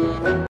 Sweet.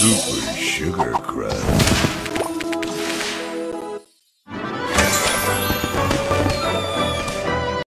Super Sugar Crush.